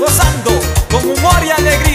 gozando, con humor y alegría.